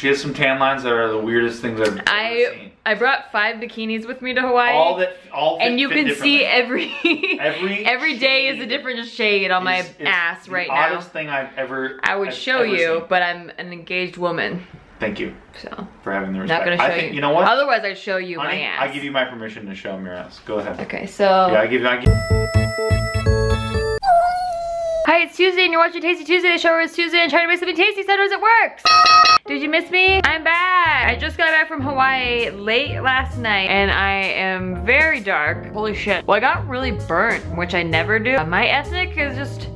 She has some tan lines that are the weirdest things I've ever I seen. I brought five bikinis with me to Hawaii. All that, all fit- and you can see every Every every day is a different shade on my It's- it's ass right now. The oddest thing I've ever. I would I've show you, seen. but I'm an engaged woman, Thank you so for having the respect. not gonna show I think, you. you know what? Otherwise, I'd show you Honey, my ass. I give you my permission to show them your ass. Go ahead. Okay, so Yeah, I give you. I give. Hi, it's Tuesday, and you're watching Tasty Tuesday. The show where it's Tuesday and trying to make something tasty. Sometimes it works. Did you miss me? I'm back. I just got back from Hawaii late last night, and I am very dark. Holy shit. Well, I got really burnt, which I never do. Uh, my ethnic is just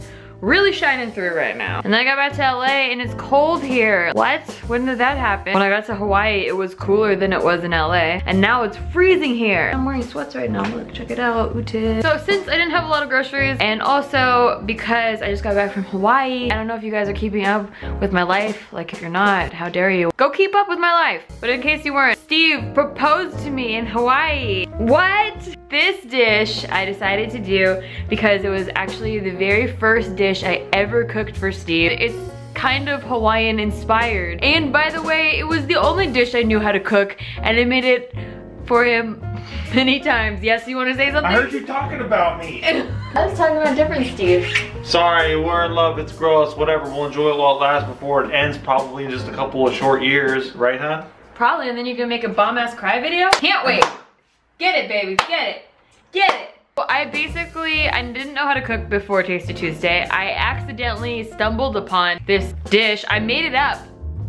really shining through right now. And then I got back to LA and it's cold here. What? When did that happen? When I got to Hawaii, it was cooler than it was in LA. And now it's freezing here. I'm wearing sweats right now. Look, check it out. Ute. So since I didn't have a lot of groceries and also because I just got back from Hawaii, I don't know if you guys are keeping up with my life. Like if you're not, how dare you? Go keep up with my life. But in case you weren't, Steve proposed to me in Hawaii. What? This dish I decided to do because it was actually the very first dish I ever cooked for Steve. It's kind of Hawaiian inspired. And by the way, it was the only dish I knew how to cook and I made it for him many times. Yes, you want to say something? I heard you talking about me. I was talking about different Steve. Sorry, we're in love. It's gross. Whatever. We'll enjoy it while it lasts before it ends. Probably in just a couple of short years, right, huh? Probably, and then you can make a bomb ass cry video. Can't wait. Get it, baby. Get it. Get it. Well, I basically, I didn't know how to cook before Tasty Tuesday. I accidentally stumbled upon this dish. I made it up.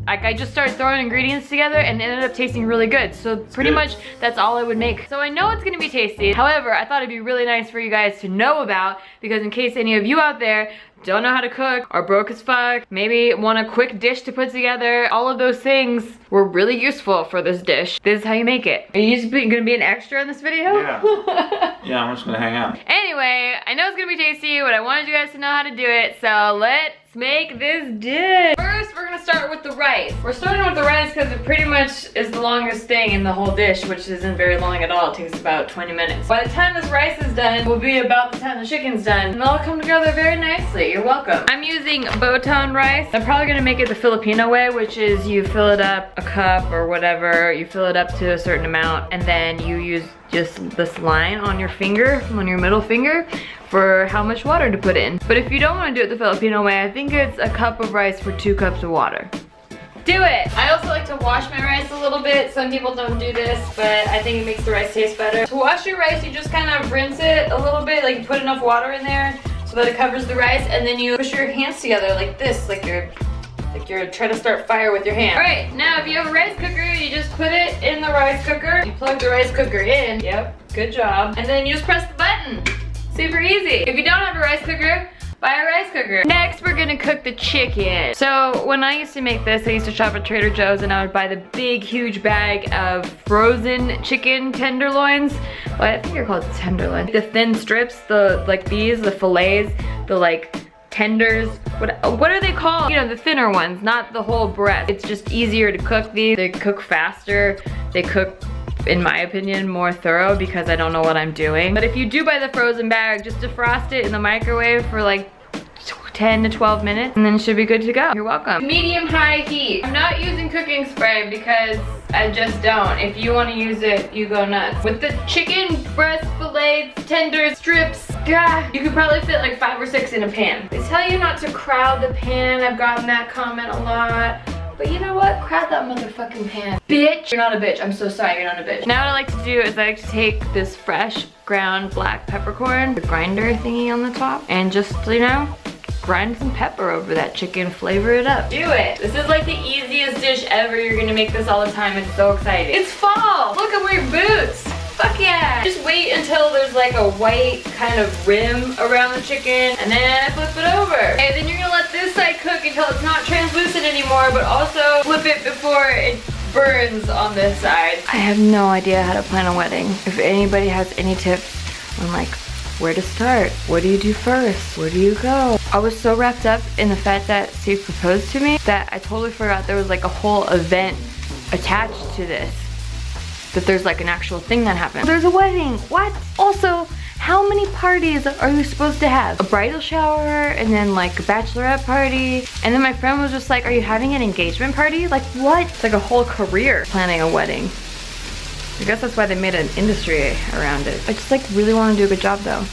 Like I just started throwing ingredients together and it ended up tasting really good. So pretty good. much that's all I would make. So I know it's gonna be tasty. However, I thought it'd be really nice for you guys to know about because in case any of you out there don't know how to cook, are broke as fuck, maybe want a quick dish to put together, all of those things were really useful for this dish. This is how you make it. Are you just be- gonna be an extra in this video? Yeah. Yeah, I'm just gonna hang out. Anyway, I know it's gonna be tasty, but I wanted you guys to know how to do it, so let's make this dish. We're gonna start with the rice. We're starting with the rice because it pretty much is the longest thing in the whole dish, which isn't very long at all. It takes about 20 minutes. By the time this rice is done, will be about the time the chicken's done, and they'll come together very nicely. You're welcome. I'm using Botan rice. I'm probably gonna make it the Filipino way, which is you fill it up a cup or whatever, you fill it up to a certain amount, and then you use just this line on your finger, on your middle finger, for how much water to put in. But if you don't want to do it the Filipino way, I think it's a cup of rice for two cups of water. Do it! I also like to wash my rice a little bit. Some people don't do this, but I think it makes the rice taste better. To wash your rice, you just kind of rinse it a little bit, like you put enough water in there so that it covers the rice, and then you push your hands together like this, like you're like you're trying to start fire with your hand. All right, now if you have a rice cooker, you just put it in the rice cooker. You plug the rice cooker in. Yep, good job. And then you just press the button. Super easy. If you don't have a rice cooker, buy a rice cooker. Next, we're gonna cook the chicken. So when I used to make this, I used to shop at Trader Joe's and I would buy the big, huge bag of frozen chicken tenderloins. Well, I think they're called tenderloins. The thin strips, the like these, the fillets, the like tenders, what, what are they called? You know, the thinner ones, not the whole breast. It's just easier to cook these. They cook faster. They cook in my opinion, more thorough because I don't know what I'm doing. But if you do buy the frozen bag, just defrost it in the microwave for like 10 to 12 minutes and then it should be good to go. You're welcome. Medium high heat. I'm not using cooking spray because I just don't. If you want to use it, you go nuts. With the chicken breast fillets, tender strips, God, you could probably fit like five or six in a pan. They tell you not to crowd the pan. I've gotten that comment a lot. But you know what? Crowd that motherfucking pan. Bitch! You're not a bitch. I'm so sorry, you're not a bitch. Now what I like to do is I like to take this fresh ground black peppercorn, the grinder thingy on the top, and just, you know, grind some pepper over that chicken, flavor it up. Do it. This is like the easiest dish ever. You're gonna make this all the time. It's so exciting. It's fall. Look, I'm wearing boots. Fuck yeah. Just wait until there's like a white kind of rim around the chicken and then flip it over. Okay, then you're gonna let this side cook until it's not translucent anymore, but also flip it before it burns on this side. I have no idea how to plan a wedding. If anybody has any tips on like where to start, what do you do first, where do you go? I was so wrapped up in the fact that Steve proposed to me that I totally forgot there was like a whole event attached to this that there's like an actual thing that happened. There's a wedding, what? Also, How many parties are you supposed to have? A bridal shower and then like a bachelorette party. And then my friend was just like, are you having an engagement party? Like what? It's like a whole career planning a wedding. I guess that's why they made an industry around it. I just like really want to do a good job though.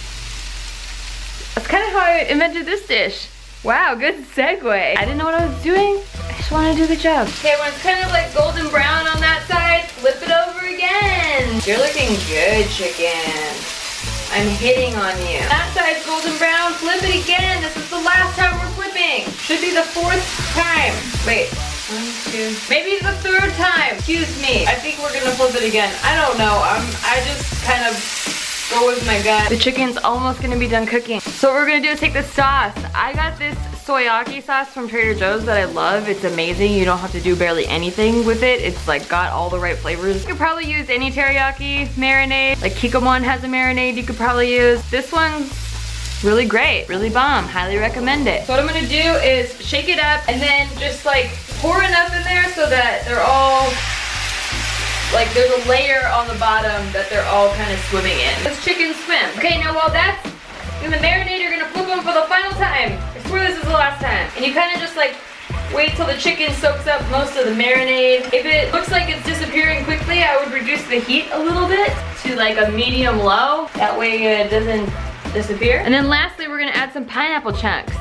That's kind of how I invented this dish. Wow, good segue. I didn't know what I was doing. I just want to do a good job. Okay, when it's kind of like golden brown on that side, flip it over again. You're looking good, chicken. I'm hitting on you. That side's golden brown, flip it again. This is the last time we're flipping. Should be the fourth time. Wait, one, two, maybe the third time. Excuse me. I think we're gonna flip it again. I don't know. I'm, I just kind of go with my gut. The chicken's almost gonna be done cooking. So what we're gonna do is take the sauce. I got this soyaki sauce from Trader Joe's that I love. It's amazing. You don't have to do barely anything with it. It's like got all the right flavors. You could probably use any teriyaki marinade. Like Kikkoman has a marinade you could probably use. This one's really great, really bomb. Highly recommend it. So what I'm gonna do is shake it up and then just like pour enough in there so that they're all like there's a layer on the bottom that they're all kind of swimming in. This chicken swim. Okay, now while that's in the marinade, you're gonna flip them for the final time. I swear this is the last time. And you kind of just like wait till the chicken soaks up most of the marinade. If it looks like it's disappearing quickly, I would reduce the heat a little bit to like a medium low. That way it doesn't disappear. And then lastly, we're gonna add some pineapple chunks.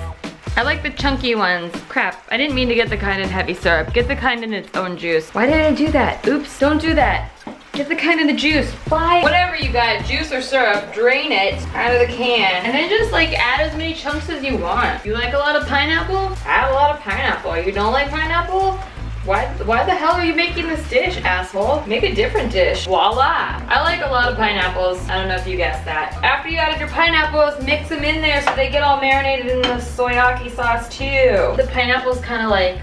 I like the chunky ones. Crap, I didn't mean to get the kind in heavy syrup. Get the kind in its own juice. Why did I do that? Oops, don't do that. Get the kind in the juice. Why? Whatever you got, juice or syrup, drain it out of the can. And then just like add as many chunks as you want. You like a lot of pineapple? Add a lot of pineapple. You don't like pineapple? Why, why the hell are you making this dish, asshole? Make a different dish. Voila. I like a lot of pineapples. I don't know if you guessed that. After you added your pineapples, mix them in there so they get all marinated in the soyaki sauce too. The pineapple's kind of like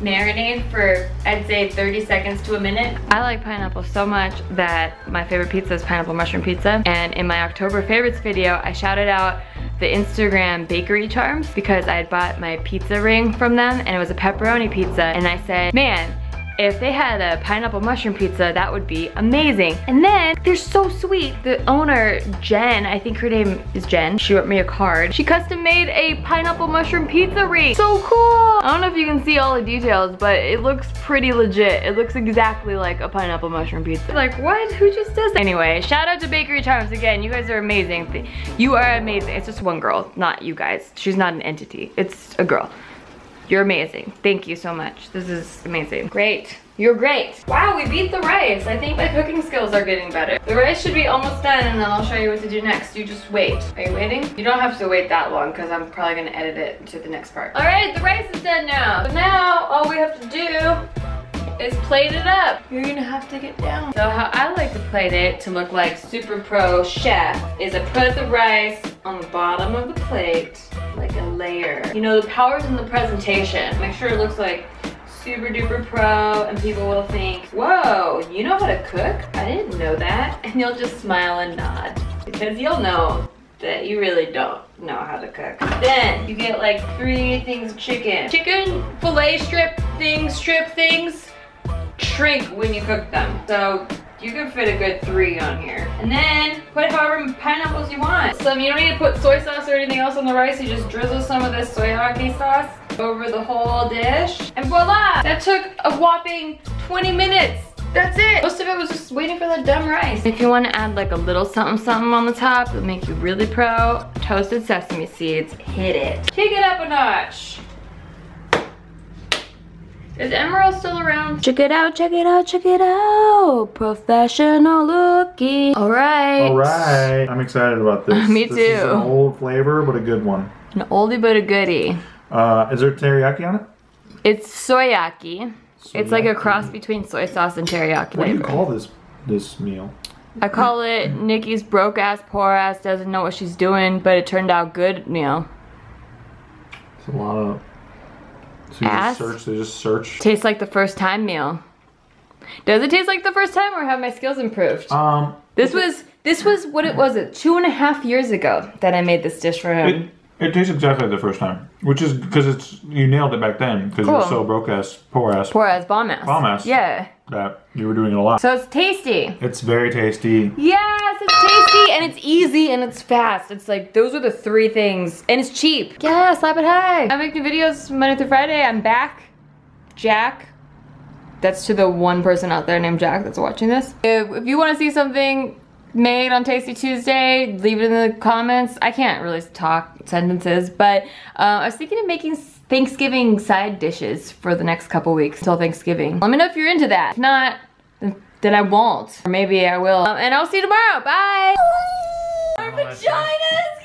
marinate for I'd say 30 seconds to a minute. I like pineapple so much that my favorite pizza is pineapple mushroom pizza and in my October favorites video I shouted out the Instagram bakery charms because I had bought my pizza ring from them and it was a pepperoni pizza and I said man if they had a pineapple mushroom pizza, that would be amazing. And then, they're so sweet. The owner, Jen, I think her name is Jen, she wrote me a card. She custom made a pineapple mushroom pizza ring. So cool! I don't know if you can see all the details, but it looks pretty legit. It looks exactly like a pineapple mushroom pizza. Like, what? Who just does that? Anyway, shout out to Bakery Charms again. You guys are amazing. You are amazing. It's just one girl, not you guys. She's not an entity. It's a girl. You're amazing. Thank you so much. This is amazing. Great. You're great. Wow, we beat the rice. I think my cooking skills are getting better. The rice should be almost done and then I'll show you what to do next. You just wait. Are you waiting? You don't have to wait that long because I'm probably gonna edit it to the next part. All right, the rice is done now. So now all we have to do is plate it up. You're gonna have to get down. So how I like to plate it to look like super pro chef is I put the rice on the bottom of the plate like a layer. You know, the power's in the presentation. Make sure it looks like super duper pro and people will think, whoa, you know how to cook? I didn't know that. And you'll just smile and nod because you'll know that you really don't know how to cook. Then you get like three things of chicken. Chicken filet strip things, strip things, shrink when you cook them. So you can fit a good three on here. And then put however many pineapples you want. So you don't need to put soy sauce or anything else on the rice. You just drizzle some of this soyaki sauce over the whole dish. And voila! That took a whopping 20 minutes. That's it. Most of it was just waiting for the dumb rice. If you want to add like a little something something on the top, it'll make you really pro. Toasted sesame seeds, hit it. Take it up a notch. Is Emeril still around? Check it out, check it out, check it out. Professional looking. All right. All right. I'm excited about this. Me This is too. an old flavor, but a good one. An oldie but a goodie. Uh, is there teriyaki on it? It's soyaki. It's like a Soyaki. cross between soy sauce and teriyaki What do you call this this meal? I call it Nikki's broke ass, poor ass, doesn't know what she's doing, but it turned out good meal. It's a lot of. So you Ass? just search. They just search. Tastes like the first time meal. Does it taste like the first time or have my skills improved? Um, This was this was what it was it two and a half years ago that I made this dish for him. it, It tastes exactly like the first time, which is because it's you nailed it back then because you were so broke ass, poor ass Poor ass, bomb ass. Bomb ass. Yeah. That you were doing it a lot. So it's tasty. It's very tasty. Yes, it's tasty and it's easy and it's fast. It's like those are the three things. And it's cheap. Yeah, slap it high. I make new videos Monday through Friday. I'm back. Jack. That's to the one person out there named Jack that's watching this. If, if you want to see something made on Tasty Tuesday, leave it in the comments. I can't really talk sentences, but uh, I was thinking of making Thanksgiving side dishes for the next couple weeks till Thanksgiving. Let me know if you're into that. If not, then, I won't. Or maybe I will. Um, and I'll see you tomorrow. Bye. Our vaginas